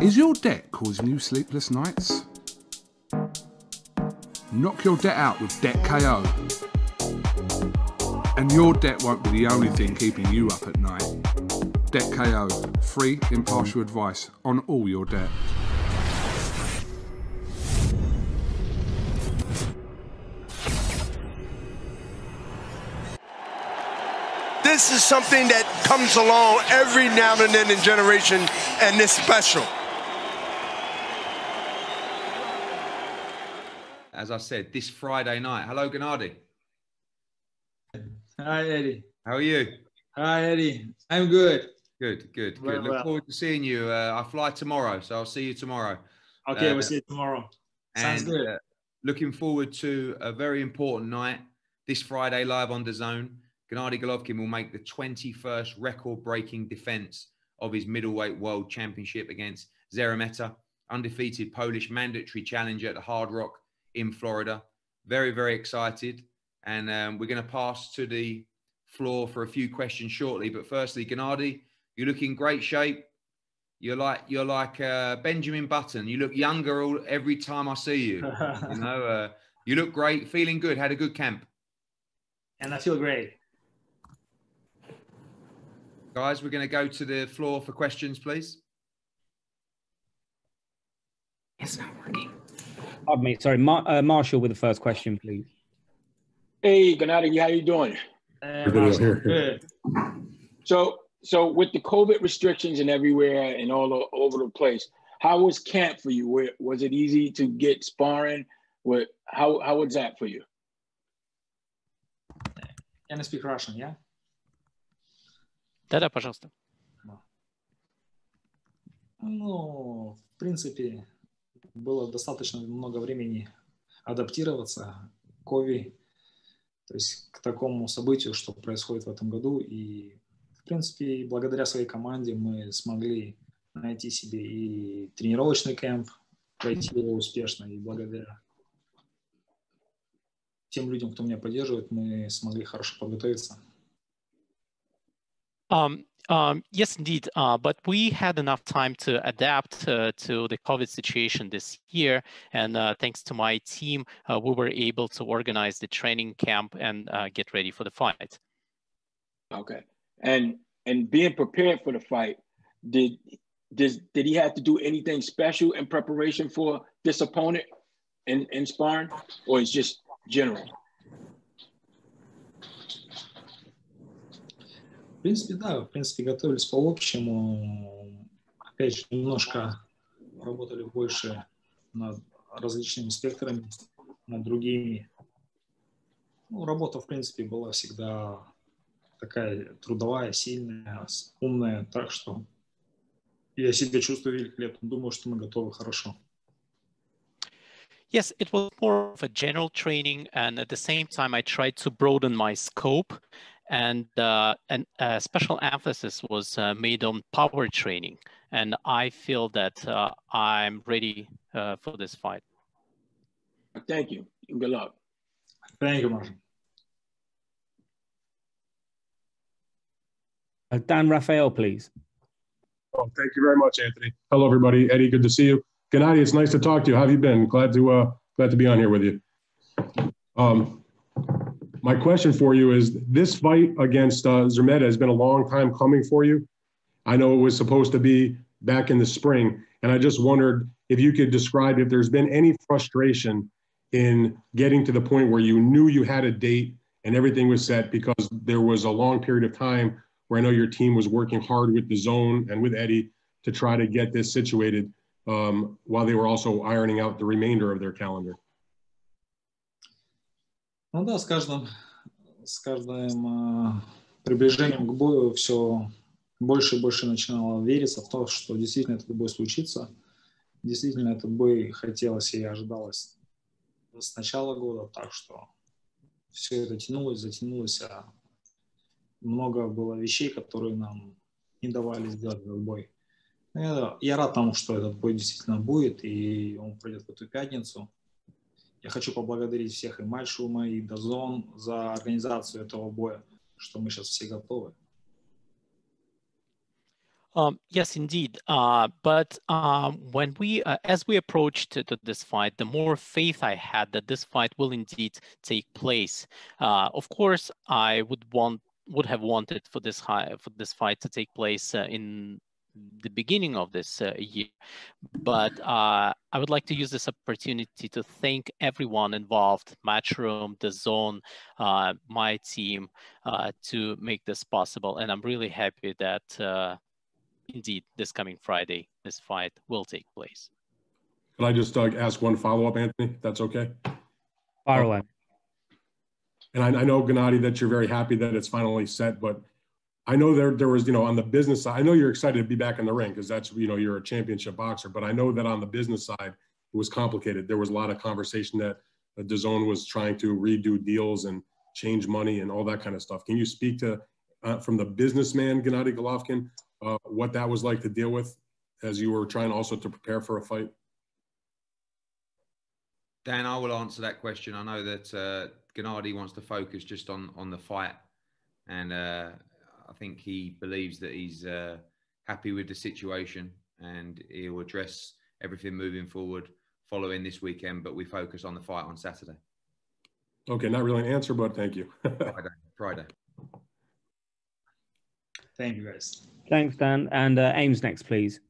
Is your debt causing you sleepless nights? Knock your debt out with Debt KO. And your debt won't be the only thing keeping you up at night. Debt KO, free, impartial advice on all your debt. This is something that comes along every now and then in generation, and it's special. As I said, this Friday night. Hello, Gennady. Hi, Eddie. How are you? Hi, Eddie. I'm good. Good, good, good. Well, Look well. forward to seeing you. Uh, I fly tomorrow, so I'll see you tomorrow. Okay, Uh, we'll see you tomorrow. Sounds And, good. uh, looking forward to a very important night this Friday live on the DAZN. Gennady Golovkin will make the 21st record-breaking defense of his middleweight world championship against Szeremeta, undefeated Polish mandatory challenger at the Hard Rock in Florida. Very, very excited. And um, we're going to pass to the floor for a few questions shortly. But firstly, Gennady, you look in great shape. You're like you're like uh, Benjamin Button. You look younger all, every time I see you. you know, uh, you look great, feeling good. Had a good camp, and I feel great. guys. We're going to go to the floor for questions, please. It's not working. Pardon me. Sorry, Mar- uh, Marshall with the first question, please. Hey, Gennady, how you doing? Uh, Good, Marshall, good. good. So, so with the COVID restrictions and everywhere and all o- over the place, how was camp for you? Wa- Was it easy to get sparring? What? How how was that for you? Can I speak Russian, yeah? Да-да, пожалуйста. Ну, в принципе, было достаточно много времени адаптироваться к COVID, то есть к такому событию, что происходит в этом году. И, в принципе, благодаря своей команде мы смогли найти себе и тренировочный кемп, пройти его успешно. И благодаря тем людям, кто меня поддерживает, мы смогли хорошо подготовиться. Um, um, yes, indeed. Uh, but we had enough time to adapt uh, to the COVID situation this year. And uh, thanks to my team, uh, we were able to organize the training camp and uh, get ready for the fight. Okay, and and being prepared for the fight, did did did he have to do anything special in preparation for this opponent in in sparring, or is just general? В принципе, да, в принципе, готовились по-общему. Опять же, немножко работали больше над различными спектрами, над другими. Ну, работа, в принципе, была всегда такая трудовая, сильная, умная, так что я себя чувствую великолепно. Думаю, что мы готовы хорошо. Yes, it was more of a general training, and at the same time, I tried to broaden my scope, and uh, and uh, special emphasis was uh, made on power training, and I feel that uh, I'm ready uh, for this fight. Thank you. Good luck. Thank you, Martin. Uh, Dan Raphael, please. Oh, thank you very much, Anthony. Hello, everybody. Eddie, good to see you. Gennady, it's nice to talk to you. How have you been? Glad to uh, glad to be on here with you. Um, my question for you is: This fight against uh, Szeremeta has been a long time coming for you. I know it was supposed to be back in the spring, and I just wondered if you could describe if there's been any frustration in getting to the point where you knew you had a date and everything was set because there was a long period of time where I know your team was working hard with the DAZN and with Eddie to try to get this situated um, while they were also ironing out the remainder of their calendar. Ну да, с каждым, с каждым э, приближением к бою все больше и больше начинало вериться в то, что действительно этот бой случится. Действительно, этот бой хотелось и ожидалось с начала года, так что все это тянулось, затянулось, а много было вещей, которые нам не давали сделать этот бой. Я, я рад тому, что этот бой действительно будет, и он пройдет в эту пятницу. Я хочу поблагодарить всех и Мальшума, и Дазон за организацию этого боя, что мы сейчас все готовы. Um, yes, indeed. Uh, but um, when we, uh, as we approached to, this fight, the more faith I had that this fight will indeed take place. Uh, of course, I would want would have wanted for this high for this fight to take place uh, in the beginning of this uh, year. But uh, I would like to use this opportunity to thank everyone involved, Matchroom, the DAZN, uh, my team, uh, to make this possible. And I'm really happy that uh, indeed this coming Friday, this fight will take place. Can I just uh, ask one follow-up, Anthony? That's okay? Fire away. And I, I know, Gennady, that you're very happy that it's finally set, but I know there there was, you know, on the business side, I know you're excited to be back in the ring because that's, you know, you're a championship boxer, but I know that on the business side, it was complicated. There was a lot of conversation that the DAZN was trying to redo deals and change money and all that kind of stuff. Can you speak to, uh, from the businessman, Gennady Golovkin, uh, what that was like to deal with as you were trying also to prepare for a fight? Dan, I will answer that question. I know that uh, Gennady wants to focus just on on the fight, and uh, I think he believes that he's uh, happy with the situation, and he'll address everything moving forward following this weekend. But we focus on the fight on Saturday. Okay, not really an answer, but thank you. Friday. Friday. Thank you, guys. Thanks, Dan. And uh, Ames next, please.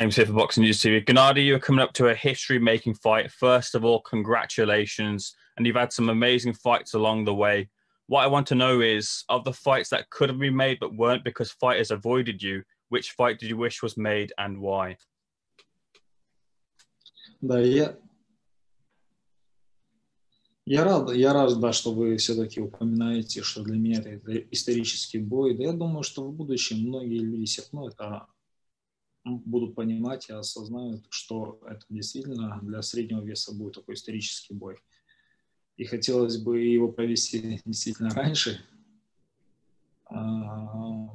Ames here for Boxing News TV. Gennady, you're coming up to a history-making fight. First of all, congratulations. And you've had some amazing fights along the way. What I want to know is, of the fights that could have been made but weren't because fighters avoided you, which fight did you wish was made and why? Да, я, я рад, я рад, да, что вы все-таки упоминаете, что для меня это, это исторический бой. Да, я думаю, что в будущем многие люди все равно это будут понимать и осознают, что это действительно для среднего веса будет такой исторический бой. И хотелось бы его провести действительно раньше. А,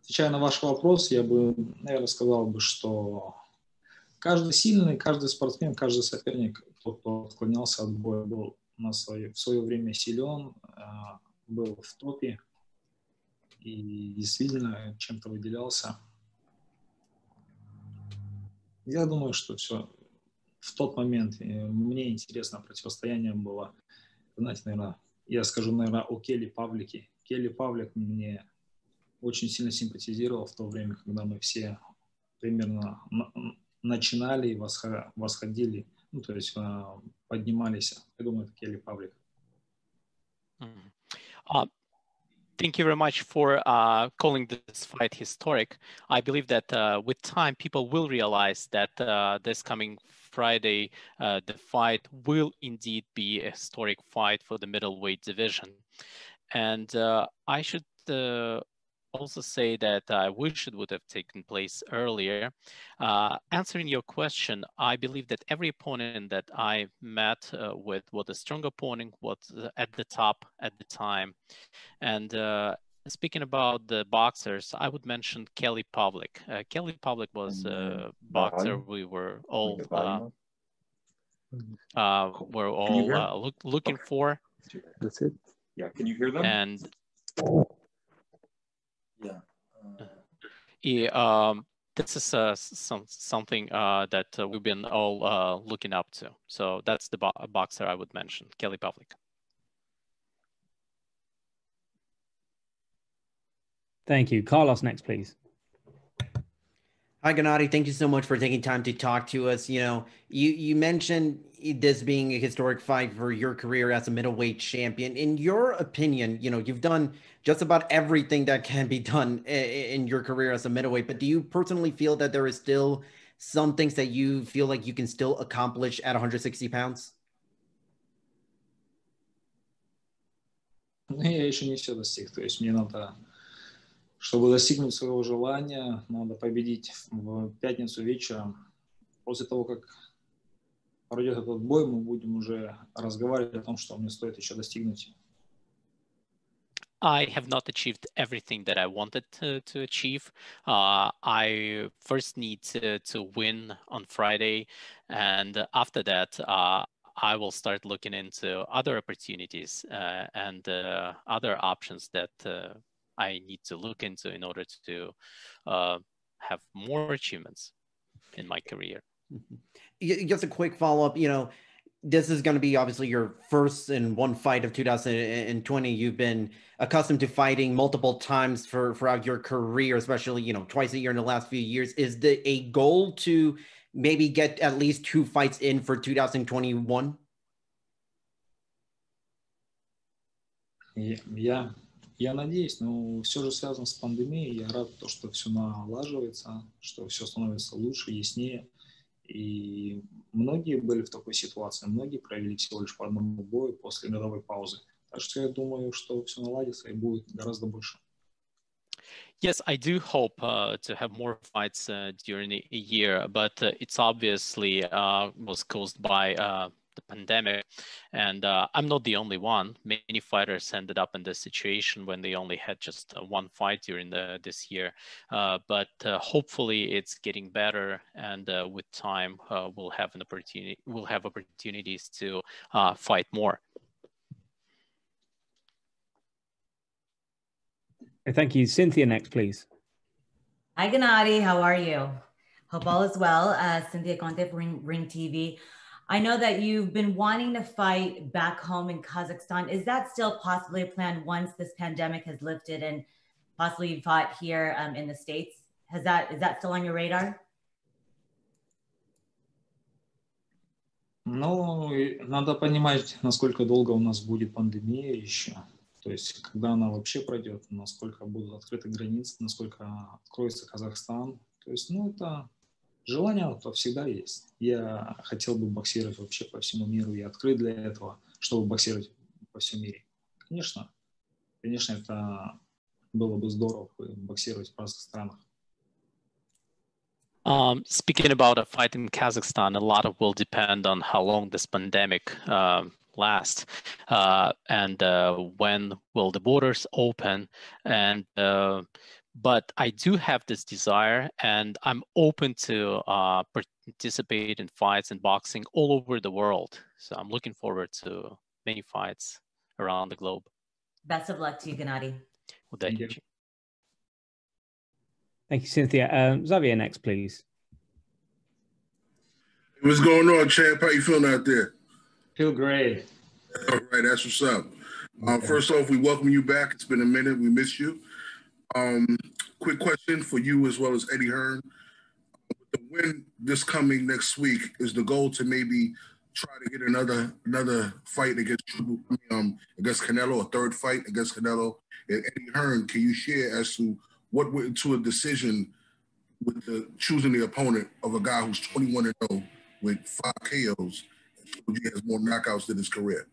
отвечая на ваш вопрос, я бы, наверное, сказал бы, что каждый сильный, каждый спортсмен, каждый соперник, тот, кто отклонялся от боя, был на свое, в свое время силен, а, был в топе и действительно чем-то выделялся. Я думаю, что все в тот момент мне интересно противостояние было. Знаете, наверное, я скажу, наверное, о Келли Павлике. Келли Павлик мне очень сильно симпатизировал в то время, когда мы все примерно начинали и восходили, ну, то есть а, поднимались. Я думаю, это Келли Павлик. Uh, thank you very much for uh, calling this fight historic. I believe that uh, with time, people will realize that this coming Friday, uh, the fight will indeed be a historic fight for the middleweight division. And uh, I should also say that I wish it would have taken place earlier. Uh, answering your question, I believe that every opponent that I met uh, with was a strong opponent, was at the top at the time. And uh, speaking about the boxers, I would mention Kelly Pavlik. Uh, Kelly Pavlik was a boxer we were all uh, uh, were all look, looking okay. for. That's it. Yeah, can you hear them? And yeah. um, this is uh, some, something uh, that uh, we've been all uh, looking up to. So that's the bo boxer I would mention, Kelly Pavlik. Thank you. Carlos, next, please. Hi, Gennady. Thank you so much for taking time to talk to us. You know, you you mentioned this being a historic fight for your career as a middleweight champion. In your opinion, you know, you've done just about everything that can be done in your career as a middleweight. But do you personally feel that there is still some things that you feel like you can still accomplish at 160 pounds? Я еще не все достиг. То есть мне надо Чтобы достигнуть своего желания, надо победить в пятницу вечером. После того, как пройдет этот бой, мы будем уже разговаривать о том, что мне стоит еще достигнуть. I have not achieved everything that I wanted to, to achieve. Uh, I first need to, to win on Friday. And after that, uh, I will start looking into other opportunities uh, and uh, other options that uh, I need to look into in order to uh, have more achievements in my career. Just a quick follow up. You know, this is going to be obviously your first in one fight of 2020. You've been accustomed to fighting multiple times for throughout your career, especially you know twice a year in the last few years. Is the a goal to maybe get at least two fights in for 2021? Я, я надеюсь, но все же связано с пандемией. Я рад, то, что все налаживается, что все становится лучше, яснее. И многие были в такой ситуации, многие провели всего лишь по одному бою после годовой паузы. Так что я думаю, что все наладится и будет гораздо больше. Yes, I do hope uh, to have more fights uh, during a year, but uh, it's obviously uh, was caused by uh, the pandemic. And uh, I'm not the only one. Many fighters ended up in this situation when they only had just uh, one fight during the, this year. Uh, but uh, hopefully it's getting better. And uh, with time, uh, we'll have an opportunity, we'll have opportunities to fight more. Thank you. Cynthia next, please. Hi, Gennady. How are you? Hope all is well. Cynthia Conte Ring, Ring TV. I know that you've been wanting to fight back home in Kazakhstan. Is that still possibly a plan once this pandemic has lifted and possibly you fought here um, in the States? Has that is that still on your radar? Ну, надо понимать, насколько долго у нас будет пандемия еще. То есть, когда она вообще пройдет, насколько будут открыты границы, насколько откроется Казахстан. То есть, ну, это Желание то всегда есть. Я хотел бы боксировать вообще по всему миру. Я открыт для этого, чтобы боксировать по всему мире. Конечно, конечно, это было бы здорово боксировать в разных странах. Um, speaking about a fight in Kazakhstan, a lot of will depend on how long this pandemic uh, lasts uh, and uh, when will the borders open and uh, but I do have this desire and I'm open to uh, participate in fights and boxing all over the world. So I'm looking forward to many fights around the globe. Best of luck to you, Gennady. Well, thank, you. Thank you, Cynthia. Um, Xavier next, please. What's going on, champ? How you feeling out there? Feel great. All right, that's what's up. Uh, first off, we welcome you back. It's been a minute. We miss you. Um, quick question for you as well as Eddie Hearn. The win this coming next week is the goal to maybe try to get another another fight against um against Canelo, a third fight against Canelo. And Eddie Hearn, can you share as to what went into a decision with the choosing the opponent of a guy who's 21 and 0 with five KOs? He has more knockouts than his career.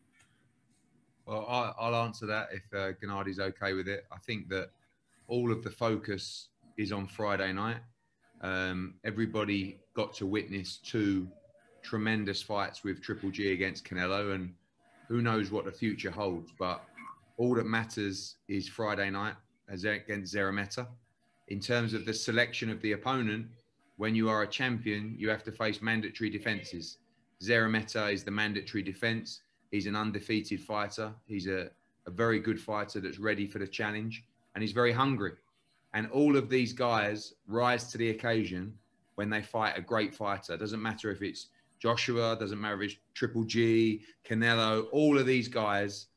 Well, I'll answer that if uh, okay with it. I think that all of the focus is on Friday night. Um, everybody got to witness two tremendous fights with Triple G against Canelo, and who knows what the future holds. But all that matters is Friday night against Szeremeta. In terms of the selection of the opponent, when you are a champion, you have to face mandatory defenses. Szeremeta is the mandatory defense. He's an undefeated fighter. He's a, a very good fighter that's ready for the challenge and he's very hungry. And all of these guys rise to the occasion when they fight a great fighter. Doesn't matter if it's Joshua, doesn't matter if it's Triple G, Canelo, all of these guys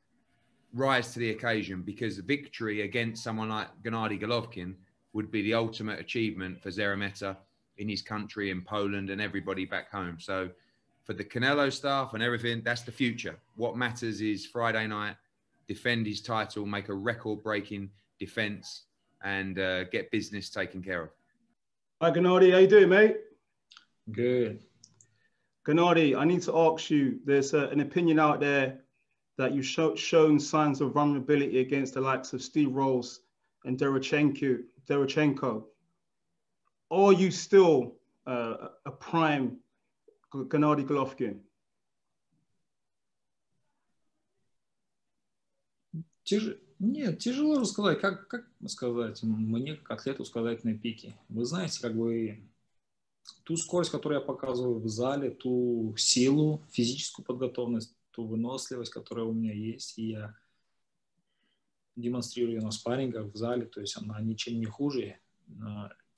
rise to the occasion because victory against someone like Gennady Golovkin would be the ultimate achievement for Szeremeta in his country, in Poland, and everybody back home. So, for the Canelo staff and everything, that's the future. What matters is Friday night, defend his title, make a record breaking defense, and uh, get business taken care of. Hi, Gennady. How you doing, mate? Good. Gennady, I need to ask you, there's uh, an opinion out there that you've show, shown signs of vulnerability against the likes of Steve Rolls and Derochenko. Derochenko. Are you still uh, a prime Gennady Golovkin? Нет, тяжело рассказать. Как, как сказать? Мне, как атлету, сказать на пике. Вы знаете, как бы ту скорость, которую я показываю в зале, ту силу, физическую подготовленность, ту выносливость, которая у меня есть. И я демонстрирую на спаррингах в зале, то есть она ничем не хуже,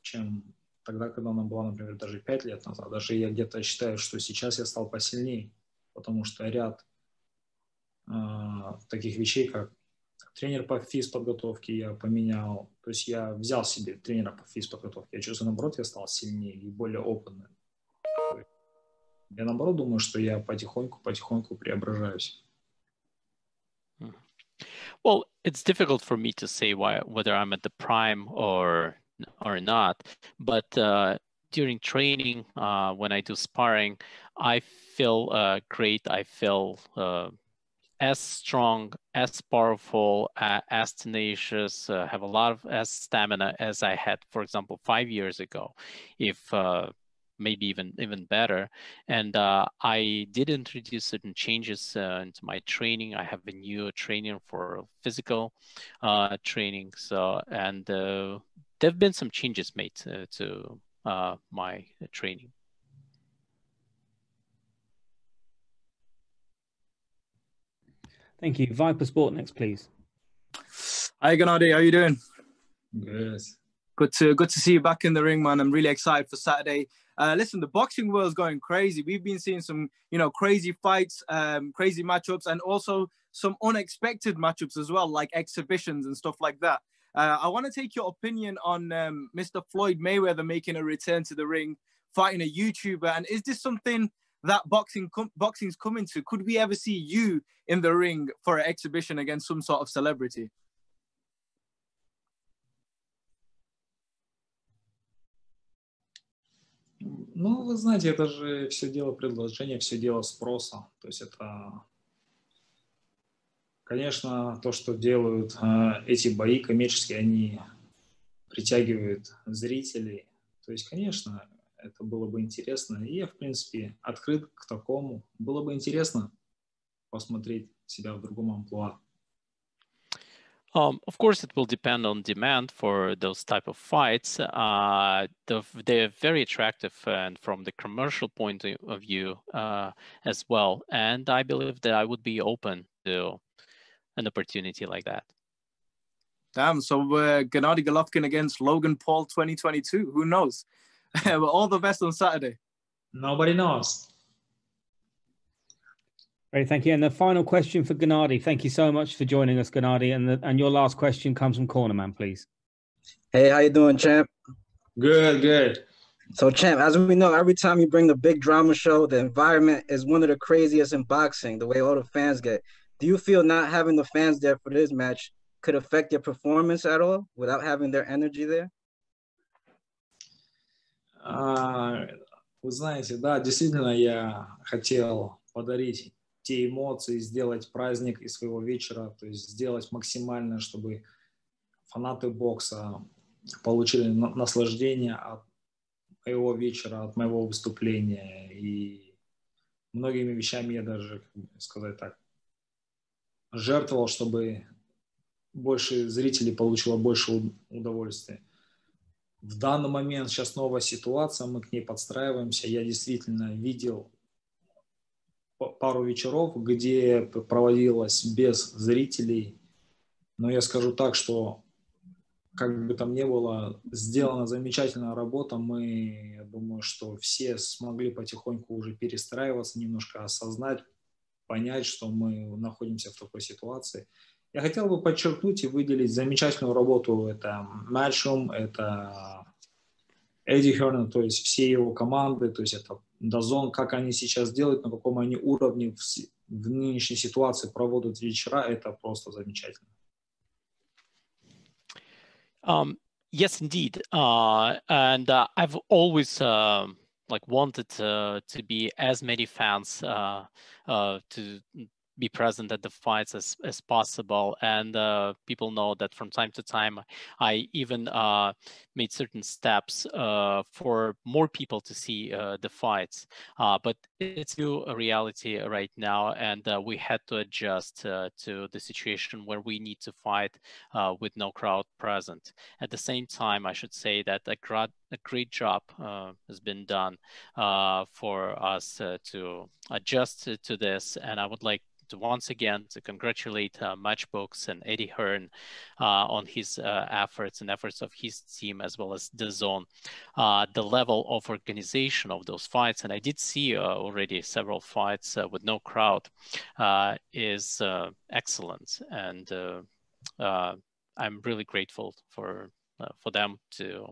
чем тогда, когда она была, например, даже 5 лет назад. Даже я где-то считаю, что сейчас я стал посильнее, потому что ряд э, таких вещей, как тренер по физподготовке я поменял. То есть я взял себе тренера по физподготовке. Я чувствую, наоборот, я стал сильнее и более опытным. Я, наоборот, думаю, что я потихоньку-потихоньку преображаюсь. Well, it's difficult for me to say why, whether I'm at the prime or or not, but uh, during training, uh, when I do sparring, I feel uh, great. I feel uh, as strong, as powerful, uh, as tenacious, uh, have a lot of as stamina as I had, for example, five years ago, if uh, maybe even even better. And uh, I did introduce certain changes uh, into my training. I have a new training for physical uh, training. So and there've been some changes made to my training. Thank you. Viper Sport next, please. Hi, Gennady. How are you doing? Yes. Good to good to see you back in the ring, man. I'm really excited for Saturday. Uh, listen, the boxing world's going crazy. We've been seeing some, you know, crazy fights, um, crazy matchups, and also some unexpected matchups as well, like exhibitions and stuff like that. Uh, I want to take your opinion on um, Mr. Floyd Mayweather making a return to the ring, fighting a YouTuber, and is this something that boxing com- boxing's coming to. Could we ever see you in the ring for an exhibition against some sort of celebrity? Ну, вы знаете, это же все дело предложения, все дело спроса. То есть это, конечно, то, что делают э, эти бои коммерческие, они притягивают зрителей. То есть, конечно, это было бы интересно. И я, в принципе, открыт к такому. Было бы интересно посмотреть себя в другом амплуа. Um, of course, it will depend on demand for those type of fights. Uh, the, they're very attractive and from the commercial point of view uh, as well. And I believe that I would be open to an opportunity like that. Damn. So uh, Gennady Golovkin against Logan Paul 2022. Who knows? well, all the best on Saturday. Nobody knows. Great, thank you. And the final question for Gennady. Thank you so much for joining us, Gennady. And the, and your last question comes from Cornerman, please. Hey, how you doing, champ? Good, good. So, champ, as we know, every time you bring the big drama show, the environment is one of the craziest in boxing. The way all the fans get. Do you feel not having the fans there for this match could affect your performance at all without having their energy there? А, вы знаете, да, действительно, я хотел подарить те эмоции, сделать праздник из своего вечера, то есть сделать максимально, чтобы фанаты бокса получили наслаждение от моего вечера, от моего выступления. И многими вещами я даже, сказать так, жертвовал, чтобы больше зрителей получило больше удовольствия в данный момент сейчас новая ситуация, мы к ней подстраиваемся. Я действительно видел пару вечеров, где проводилось без зрителей. Но я скажу так, что как бы там ни было, сделана замечательная работа. Мы, я думаю, что все смогли потихоньку уже перестраиваться, немножко осознать, понять, что мы находимся в такой ситуации. Я хотел бы подчеркнуть и выделить замечательную работу. Это Matchroom, это Эдди Хернан, то есть все его команды, то есть это Дазон, как они сейчас делают, на каком они уровне в, в нынешней ситуации проводят вечера, это просто замечательно. Um, yes, indeed. Uh, and uh, I've always uh, like wanted to, to be as many fans uh, uh, to be present at the fights as, as possible. And uh, people know that from time to time, I even uh, made certain steps uh, for more people to see uh, the fights. Uh, but it's new a reality right now, and uh, we had to adjust to the situation where we need to fight with no crowd present. At the same time, I should say that a, gra- a great job has been done for us to adjust to this, and I would like to once again to congratulate uh, Matchroom and Eddie Hearn uh, on his uh, efforts and efforts of his team as well as DAZN. Uh, the level of organization of those fights, and I did see uh, already several fights uh, with no crowd, is excellent, and I'm really grateful for for them to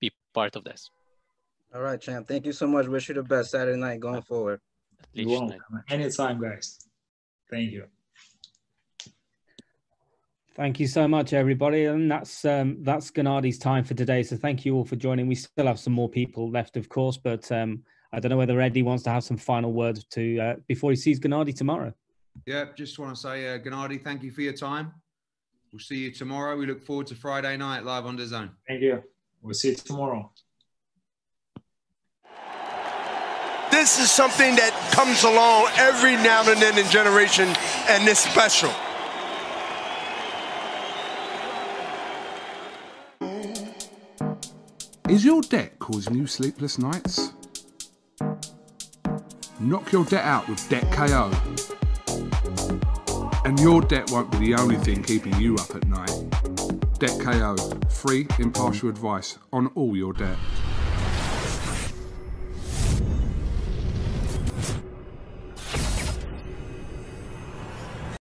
be part of this. All right, champ. Thank you so much. Wish you the best Saturday night going forward. Anytime, guys. Thank you. Thank you so much, everybody. And that's um, that's Gennadi's time for today. So thank you all for joining. We still have some more people left, of course, but um, I don't know whether Eddie wants to have some final words to uh, before he sees Gennadi tomorrow. Yeah, just want to say, uh, Gennadi, thank you for your time. We'll see you tomorrow. We look forward to Friday night live on DAZN. Thank you. We'll see you tomorrow. This is something that comes along every now and then in generation, and it's special. Is your debt causing you sleepless nights? Knock your debt out with Debt KO. And your debt won't be the only thing keeping you up at night. Debt KO, free, impartial advice on all your debt.